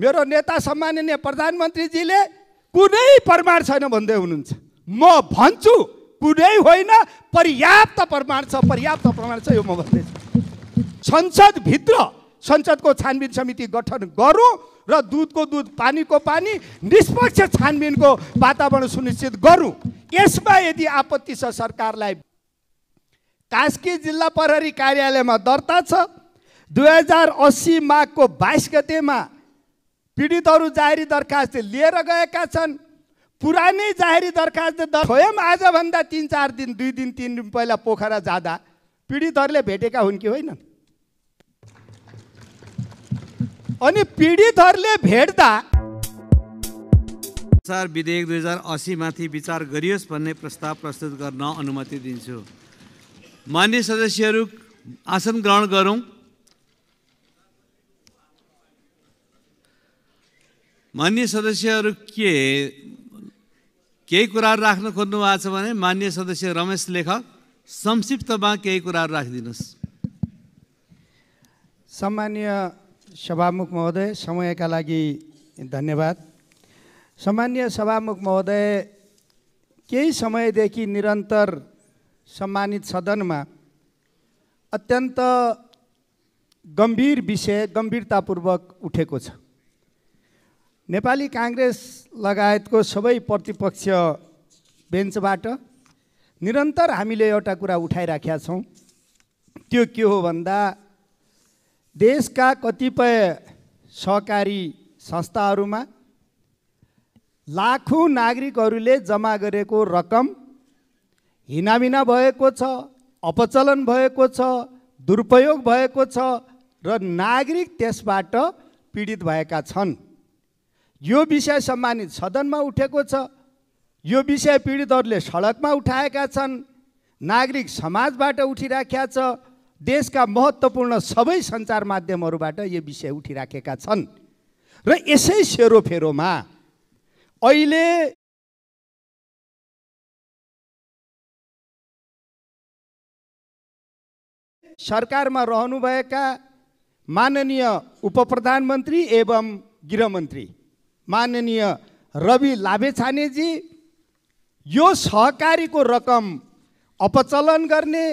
मेरो नेता सम्माननीय प्रधानमन्त्रीजीले कुनै प्रमाण छैन भन्दै हुनुहुन्छ। म भन्छु कुनै होइन पर्याप्त प्रमाण छ पर्याप्त प्रमाण छ यो म भन्दैछु। संसदभित्र संसदको छानबिन समिति गठन गरौँ र दुधको दुध पानीको पानी निष्पक्ष छानबिनको वातावरण सुनिश्चित गरौँ। यसमा यदि आपत्ति छ सरकारलाई कास्की जिल्ला प्रहरी कार्यालयमा दर्ता छ। दुई हजार अस्सी माघको बाइस गतेमा पीडितहरू जाहेरी दरखास्त लिएर गएका छन्। पुरानै जाहेरी दरखास्त स्वयं आजभन्दा तिन चार दिन दुई दिन तिन दिन पहिला पोखरा जाँदा पीडितहरूले भेटेका हुन् कि होइनन्? अनि पीडितहरूले भेट्दा अनुसार विधेयक दुई हजार असीमाथि विचार गरियोस् भन्ने प्रस्ताव प्रस्तुत गर्न अनुमति दिन्छु। मान्य सदस्यहरू आसन ग्रहण गरौँ। मान्य सदस्यहरू के केही कुराहरू राख्न खोज्नु भएको छ भने मान्य सदस्य रमेश लेखक संक्षिप्तमा केही कुराहरू राखिदिनुहोस्। सम्मान्य सभामुख महोदय समयका लागि धन्यवाद। सम्मान्य सभामुख महोदय केही समयदेखि निरन्तर सम्मानित सदनमा अत्यन्त गम्भीर विषय गम्भीरतापूर्वक उठेको छ। नेपाली काङ्ग्रेस लगायतको सबै प्रतिपक्ष बेन्चबाट निरन्तर हामीले एउटा कुरा उठाइराखेका छौँ। त्यो के हो भन्दा देशका कतिपय सहकारी संस्थाहरूमा लाखौँ नागरिकहरूले जम्मा गरेको रकम हिनामिना भएको छ अपचलन भएको छ दुरुपयोग भएको छ र नागरिक त्यसबाट पीडित भएका छन्। यो विषय सम्मानित सदनमा उठेको छ। यो विषय पीडितहरूले सडकमा उठाएका छन् नागरिक समाजबाट उठिराखेका छ देशका महत्त्वपूर्ण सबै सञ्चार माध्यमहरूबाट यो विषय उठिराखेका छन्। र यसै सेरोफेरोमा अहिले सरकारमा रहनुभएका माननीय उप प्रधानमन्त्री एवं गृहमन्त्री माननीय रवि लाभेछानेजी यो सहकारीको रकम अपचलन गर्ने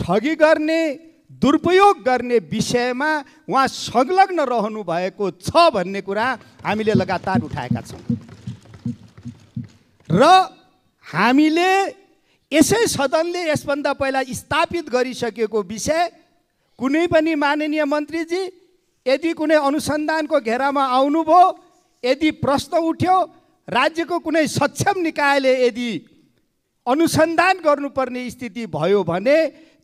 ठगी गर्ने दुरुपयोग गर्ने विषयमा उहाँ संलग्न रहनु भएको छ भन्ने कुरा हामीले लगातार उठाएका छौँ। र हामीले यसै सदनले यसभन्दा पहिला स्थापित गरिसकेको विषय कुनै पनि माननीय मन्त्रीजी यदि कुनै अनुसन्धानको घेरामा आउनुभयो यदि प्रश्न उठ्यो राज्यको कुनै सक्षम निकायले यदि अनुसन्धान गर्नुपर्ने स्थिति भयो भने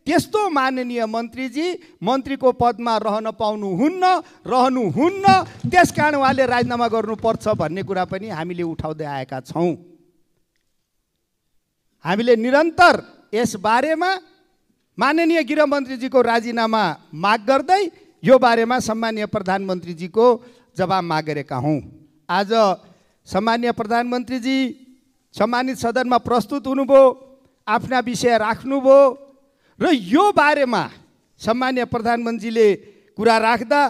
त्यस्तो माननीय मन्त्रीजी मन्त्रीको पदमा रहन पाउनुहुन्न रहनुहुन्न त्यस कारण उहाँले राजीनामा गर्नुपर्छ भन्ने कुरा पनि हामीले उठाउँदै आएका छौँ। हामीले निरन्तर यस बारेमा माननीय गृहमन्त्रीजीको राजीनामा माग गर्दै यो बारेमा सम्मान्य प्रधानमन्त्रीजीको जवाब माग गरेका हौँ। आज सम्मान्य प्रधानमन्त्रीजी सम्मानित सदनमा प्रस्तुत हुनुभयो आफ्ना विषय राख्नुभयो र यो बारेमा सम्मान्य प्रधानमन्त्रीले कुरा राख्दा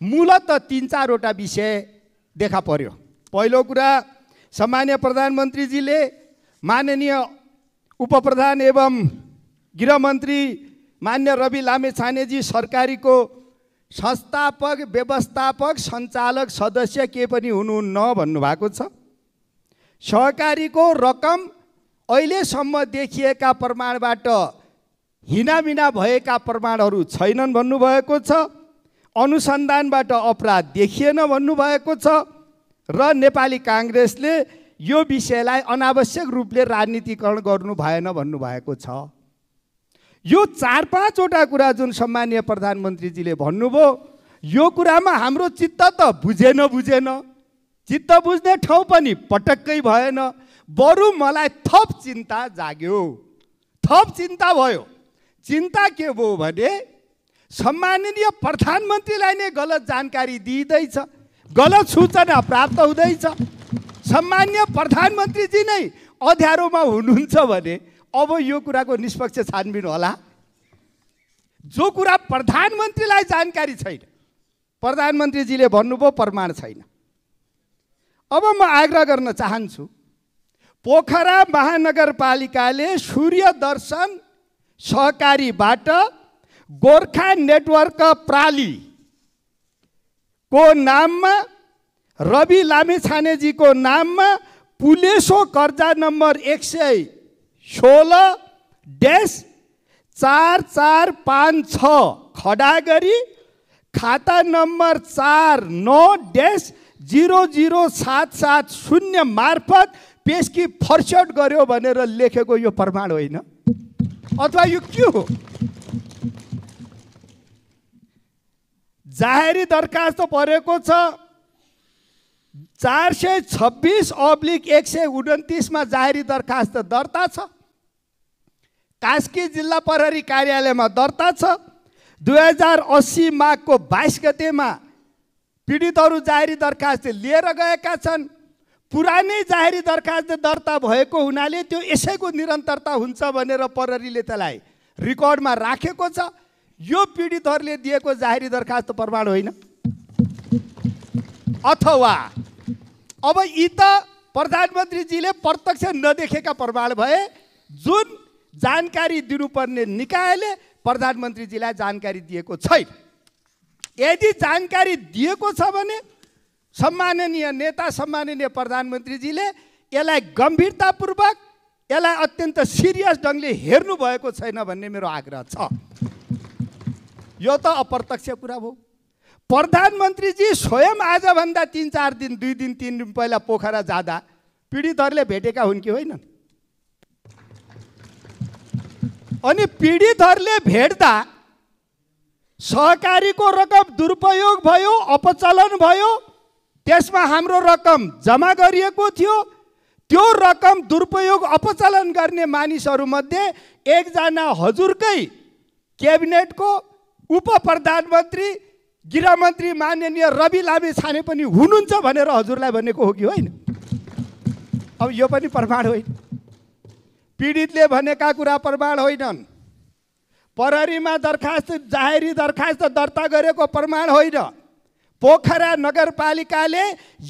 मूलत तिन चारवटा विषय देखा पर्यो। पहिलो कुरा सम्मान्य प्रधानमन्त्रीजीले माननीय उप प्रधान एवं गृहमन्त्री मान्य रवि लामे छानेजी सरकारीको संस्थापक व्यवस्थापक सञ्चालक सदस्य के पनि हुनुहुन्न भन्नुभएको छ। सहकारीको रकम अहिलेसम्म देखिएका प्रमाणबाट हिनामिना भएका प्रमाणहरू छैनन् भन्नुभएको छ। अनुसन्धानबाट अपराध देखिएन भन्नुभएको छ र नेपाली काङ्ग्रेसले यो विषयलाई अनावश्यक रूपले राजनीतिकरण गर्नु भएन भन्नुभएको छ। यो चार पाँचवटा कुरा जुन सम्मानीय प्रधानमन्त्रीजीले भन्नुभयो यो कुरामा हाम्रो चित्त त बुझेन बुझेन चित्त बुझ्ने ठाउँ पनि पटक्कै भएन बरु मलाई थप चिन्ता जाग्यो। थप चिन्ता भयो। चिन्ता के भयो भने सम्माननीय प्रधानमन्त्रीलाई नै गलत जानकारी दिइँदैछ गलत सूचना प्राप्त हुँदैछ। सम्मान्य प्रधानमन्त्रीजी नै अध्यारोमा हुनुहुन्छ भने अब यो कुराको निष्पक्ष छानबिन होला। जो कुरा प्रधानमन्त्रीलाई जानकारी छैन प्रधानमन्त्रीजीले भन्नुभयो प्रमाण छैन। अब म आग्रह गर्न चाहन्छु पोखरा महानगरपालिकाले सूर्य दर्शन सहकारीबाट गोर्खा नेटवर्क प्राली को नाममा रवि लामेछानेजीको नाममा पुलेसो कर्जा नम्बर एक सय सोह्र ड्यास चार चार पाँच छ। खडा गरी खाता नम्बर चार नौ ड्यास जिरो जिरो सात सात शून्य मार्फत पेस्की फर्सट गर्यो भनेर लेखेको यो प्रमाण होइन। अथवा यो के हो? जाहेरी दरखास्त परेको छ चार सय छब्बिस अब्लिक एक सय उन्तिसमा जाहेरी दरखास्त दर्ता छ। कास्की जिल्ला प्रहरी कार्यालयमा दर्ता छ। दुई हजार अस्सी माघको बाइस गतेमा पीडितहरू जाहेरी दरखास्त लिएर गएका छन्। पुरानै जाहेरी दरखास्त दर्ता भएको हुनाले त्यो यसैको निरन्तरता हुन्छ भनेर प्रहरीले त्यसलाई रेकर्डमा राखेको छ। यो पीडितहरूले दिएको जाहेरी दरखास्त प्रमाण होइन। अथवा अब यी त प्रधानमन्त्रीजीले प्रत्यक्ष नदेखेका प्रमाण भए जुन जानकारी दिनुपर्ने निकायले प्रधानमन्त्रीजीलाई जानकारी दिएको छैन। यदि जानकारी दिएको छ भने सम्माननीय नेता सम्माननीय प्रधानमन्त्रीजीले यसलाई गम्भीरतापूर्वक यसलाई अत्यन्त सिरियस ढङ्गले हेर्नु भएको छैन भन्ने मेरो आग्रह छ। यो त अप्रत्यक्ष कुरा भयो प्रधानमन्त्रीजी स्वयं आजभन्दा तिन चार दिन दुई दिन तिन दिन पहिला पोखरा जाँदा पीडितहरूले भेटेका हुन् कि होइनन्? अनि पीडितहरूले भेट्दा सहकारीको रकम दुरुपयोग भयो अपचलन भयो त्यसमा हाम्रो रकम जम्मा गरिएको थियो। त्यो रकम दुरुपयोग अपचलन गर्ने मानिसहरूमध्ये एकजना हजुरकै क्याबिनेटको उप प्रधानमन्त्री गृहमन्त्री माननीय रवि लामे छाने पनि हुनुहुन्छ भनेर हजुरलाई भनेको हो कि होइन? अब यो पनि प्रमाण होइन। पीडितले भनेका कुरा प्रमाण होइनन्। प्रहरीमा दरखास्त जाहेरी दरखास्त दर्ता गरेको प्रमाण होइन। पोखरा नगरपालिकाले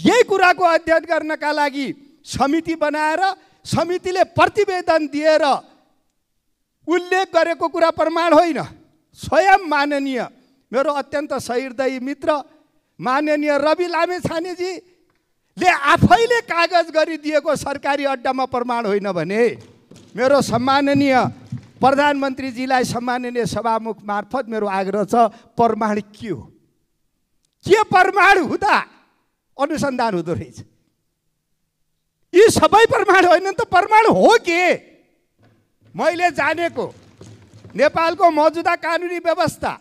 यही कुराको अध्ययन गर्नका लागि समिति बनाएर समितिले प्रतिवेदन दिएर उल्लेख गरेको कुरा प्रमाण होइन। स्वयं माननीय मेरो अत्यन्त सहृदयी मित्र माननीय रवि लामे छानेजीले आफैले कागज गरिदिएको सरकारी अड्डामा प्रमाण होइन भने मेरो सम्माननीय प्रधानमन्त्रीजीलाई सम्माननीय सभामुख मार्फत मेरो आग्रह छ प्रमाण के हो? के प्रमाण हुँदा अनुसन्धान हुँदो रहेछ? यी सबै प्रमाण होइन त प्रमाण हो के? मैले जानेको नेपालको मौजुदा कानुनी व्यवस्था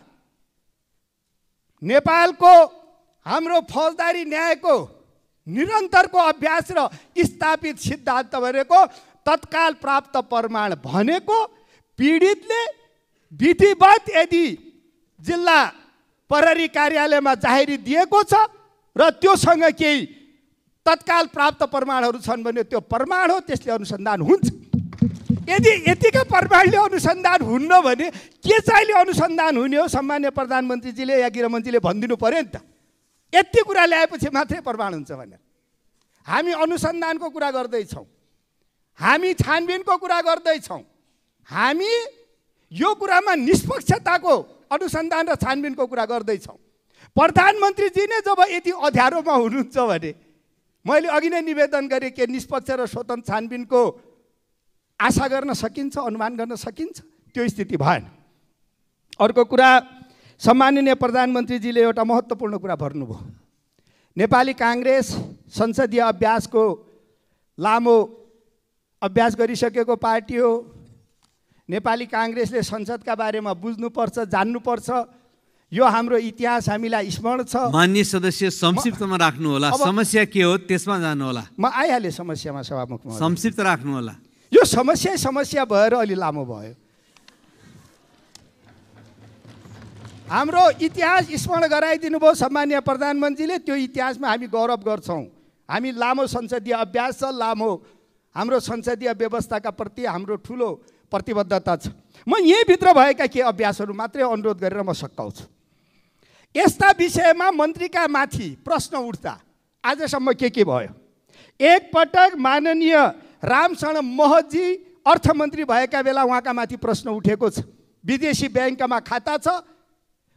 नेपालको हाम्रो फौजदारी न्यायको निरन्तरको अभ्यास र स्थापित सिद्धान्त भनेको तत्काल प्राप्त प्रमाण भनेको पीडितले विधिवत यदि जिल्ला प्रहरी कार्यालयमा जाहेरी दिएको छ र त्योसँग केही तत्काल प्राप्त प्रमाणहरू छन् भने त्यो प्रमाण हो त्यसले अनुसन्धान हुन्छ। यदि यतिका प्रमाणले अनुसन्धान हुन्न भने के चाहिँले अनुसन्धान हुने हो? सम्मान्य प्रधानमन्त्रीजीले या गृहमन्त्रीले भनिदिनु पऱ्यो नि त। यति कुरा ल्याएपछि मात्रै प्रमाण हुन्छ भनेर। हामी अनुसन्धानको कुरा गर्दैछौँ। हामी छानबिनको कुरा गर्दैछौँ। हामी यो कुरामा निष्पक्षताको अनुसन्धान र छानबिनको कुरा गर्दैछौँ। प्रधानमन्त्रीजी नै जब यति अध्यारोमा हुनुहुन्छ भने मैले अघि नै निवेदन गरेँ के निष्पक्ष र स्वतन्त्र छानबिनको आशा गर्न सकिन्छ अनुमान गर्न सकिन्छ? त्यो स्थिति भएन। अर्को कुरा सम्माननीय प्रधानमन्त्रीजीले एउटा महत्त्वपूर्ण कुरा भर्नुभयो नेपाली काङ्ग्रेस संसदीय अभ्यासको लामो अभ्यास गरिसकेको पार्टी हो। नेपाली काङ्ग्रेसले संसदका बारेमा बुझ्नुपर्छ जान्नुपर्छ। यो हाम्रो इतिहास हामीलाई स्मरण छ। मान्य सदस्य संक्षिप्तमा राख्नु होला समस्या के हो त्यसमा जानु होला म आइहालेँ समस्यामा सभामुख संक्षिप्त राख्नु होला यो समस्या समस्या भएर अलि लामो भयो। हाम्रो इतिहास स्मरण गराइदिनु भयो सम्मान्य प्रधानमन्त्रीले। त्यो इतिहासमा हामी गौरव गर्छौँ। हामी लामो संसदीय अभ्यास छ लामो हाम्रो संसदीय व्यवस्थाका प्रति हाम्रो ठुलो प्रतिबद्धता छ। म यहीँभित्र भएका केही अभ्यासहरू मात्रै अनुरोध गरेर म सकाउँछु यस्ता विषयमा मन्त्रीका माथि प्रश्न उठ्दा आजसम्म के के भयो? एकपटक माननीय रामशरण महतजी अर्थमन्त्री भएका बेला उहाँका माथि प्रश्न उठेको छ। विदेशी ब्याङ्कमा खाता छ।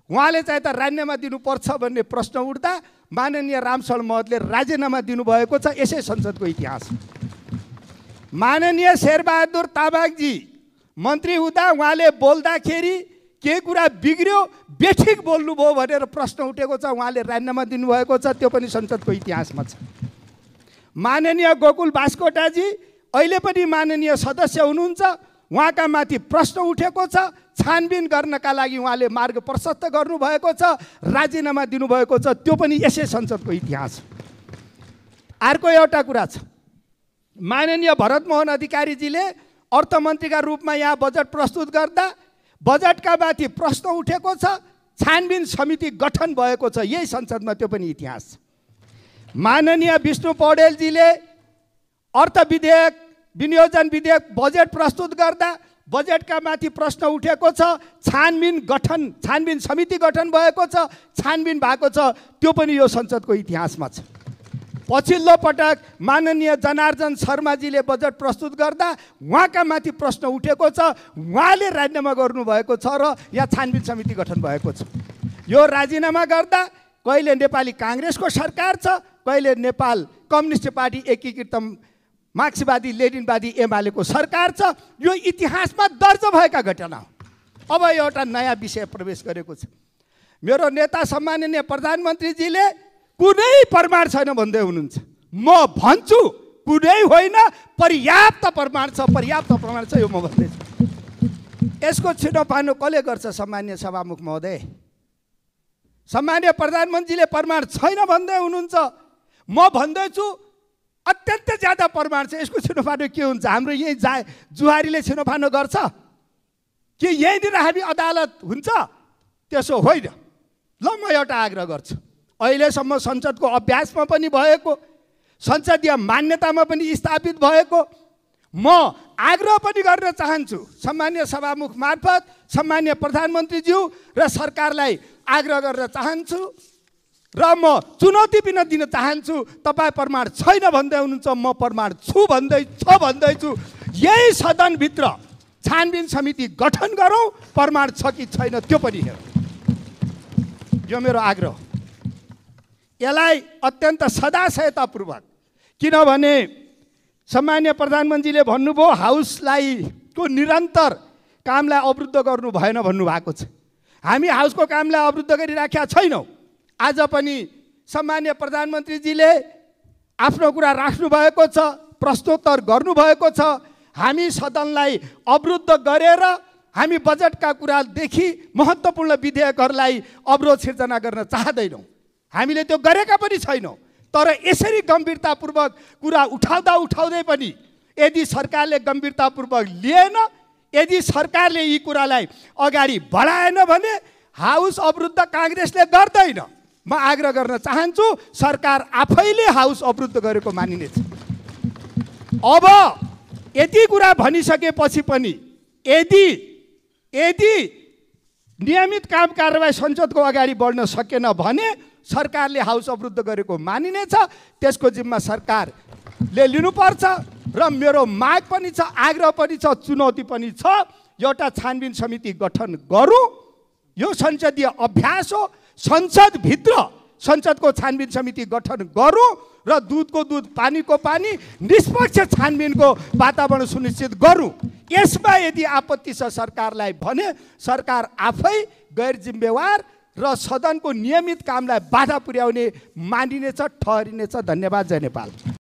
उहाँले चाहिँ त राजीनामा दिनुपर्छ भन्ने प्रश्न उठ्दा माननीय रामशरण महतले राजीनामा दिनुभएको छ। यसै संसदको इतिहास। माननीय शेरबहादुर तामाङजी मन्त्री हुँदा उहाँले बोल्दाखेरि केही कुरा बिग्रियो बेठिक बोल्नुभयो भनेर प्रश्न उठेको छ उहाँले राजीनामा दिनुभएको छ त्यो पनि संसदको इतिहासमा छ। माननीय गोकुल बास्कोटाजी अहिले पनि माननीय सदस्य हुनुहुन्छ उहाँका माथि प्रश्न उठेको छ छानबिन गर्नका लागि उहाँले मार्ग प्रशस्त गर्नुभएको छ राजीनामा दिनुभएको छ त्यो पनि यसै संसदको इतिहास अर्को एउटा कुरा छ। माननीय भरतमोहन अधिकारीजीले अर्थमन्त्रीका रूपमा यहाँ बजेट प्रस्तुत गर्दा बजेटका माथि प्रश्न उठेको छ छानबिन समिति गठन भएको छ यही संसदमा त्यो पनि इतिहास। माननीय विष्णु पौडेलजीले अर्थ विधेयक विनियोजन विधेयक बजेट प्रस्तुत गर्दा बजेटका माथि प्रश्न उठेको छ छानबिन गठन छानबिन समिति गठन भएको छ छानबिन भएको छ त्यो पनि यो संसदको इतिहासमा छ। पछिल्लो पटक माननीय जनार्जन शर्माजीले बजेट प्रस्तुत गर्दा उहाँका माथि प्रश्न उठेको छ। उहाँले राजीनामा गर्नुभएको छ र यहाँ छानबिन समिति गठन भएको छ। यो राजीनामा गर्दा कहिले नेपाली काङ्ग्रेसको सरकार छ कहिले नेपाल कम्युनिस्ट पार्टी एकीकृत मार्क्सवादी लेनिनवादी एमालेको सरकार छ। यो इतिहासमा दर्ज भएका घटना हो। अब एउटा नयाँ विषय प्रवेश गरेको छ। मेरो नेता सम्माननीय प्रधानमन्त्रीजीले कुनै प्रमाण छैन भन्दै हुनुहुन्छ। म भन्छु कुनै होइन पर्याप्त प्रमाण छ पर्याप्त प्रमाण छ यो म भन्दैछु। यसको छिटोपानो कसले गर्छ सामान्य सभामुख महोदय? सामान्य प्रधानमन्त्रीले प्रमाण छैन भन्दै हुनुहुन्छ। म भन्दैछु अत्यन्त ज्यादा प्रमाण छ। यसको छिनोफानो के हुन्छ? हाम्रो यही जा जुहारीले छिनोफानो गर्छ? के यहीँनिर हामी अदालत हुन्छ? त्यसो होइन। ल म एउटा आग्रह गर्छु। अहिलेसम्म संसदको अभ्यासमा पनि भएको संसदीय मान्यतामा पनि स्थापित भएको। म आग्रह पनि गर्न चाहन्छु सामान्य सभामुख मार्फत सामान्य प्रधानमन्त्रीज्यू र सरकारलाई आग्रह गर्न चाहन्छु र म चुनौती पनि दिन चाहन्छु तपाईँ प्रमाण छैन भन्दै हुनुहुन्छ म प्रमाण छु भन्दै छ भन्दैछु यही सदनभित्र छानबिन समिति गठन गरौँ प्रमाण छ कि छैन त्यो पनि हेरौँ। यो मेरो आग्रह। यसलाई अत्यन्त सदाशयतापूर्वक किनभने सामान्य प्रधानमन्त्रीले भन्नुभयो हाउसलाई को निरन्तर कामलाई अवरुद्ध गर्नु भएन भन्नुभएको छ। हामी हाउसको कामलाई अवरुद्ध गरिराखेका छैनौँ। आज पनि सामान्य प्रधानमन्त्रीजीले आफ्नो कुरा राख्नुभएको छ प्रश्नोत्तर गर्नुभएको छ। हामी सदनलाई अवरुद्ध गरेर हामी बजेटका कुरादेखि महत्त्वपूर्ण विधेयकहरूलाई अवरोध सिर्जना गर्न चाहँदैनौँ। हामीले त्यो गरेका पनि छैनौँ। तर यसरी गम्भीरतापूर्वक कुरा उठाउँदा उठाउँदै पनि यदि सरकारले गम्भीरतापूर्वक लिएन यदि सरकारले यी कुरालाई अगाडि बढाएन भने हाउस अवरुद्ध काङ्ग्रेसले गर्दैन। म आग्रह गर्न चाहन्छु सरकार आफैले हाउस अवरुद्ध गरेको मानिनेछ। अब यति कुरा भनिसकेपछि पनि यदि यदि नियमित काम कारवाही संसदको अगाडि बढ्न सकेन भने सरकारले हाउस अवरुद्ध गरेको मानिनेछ त्यसको जिम्मा सरकारले लिनुपर्छ र मेरो माग पनि छ आग्रह पनि छ चुनौती पनि छ एउटा छानबिन समिति गठन गरौँ। यो संसदीय अभ्यास हो। संसदभित्र संसदको छानबिन समिति गठन गरौँ र दुधको दुध पानीको पानी निष्पक्ष छानबिनको वातावरण सुनिश्चित गरौँ। यसमा यदि आपत्ति छ सरकारलाई भने सरकार आफै गैर जिम्मेवार र सदनको नियमित कामलाई बाधा पुर्याउने मानिनेछ ठहरिनेछ। धन्यवाद जय नेपाल।